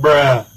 Bruh.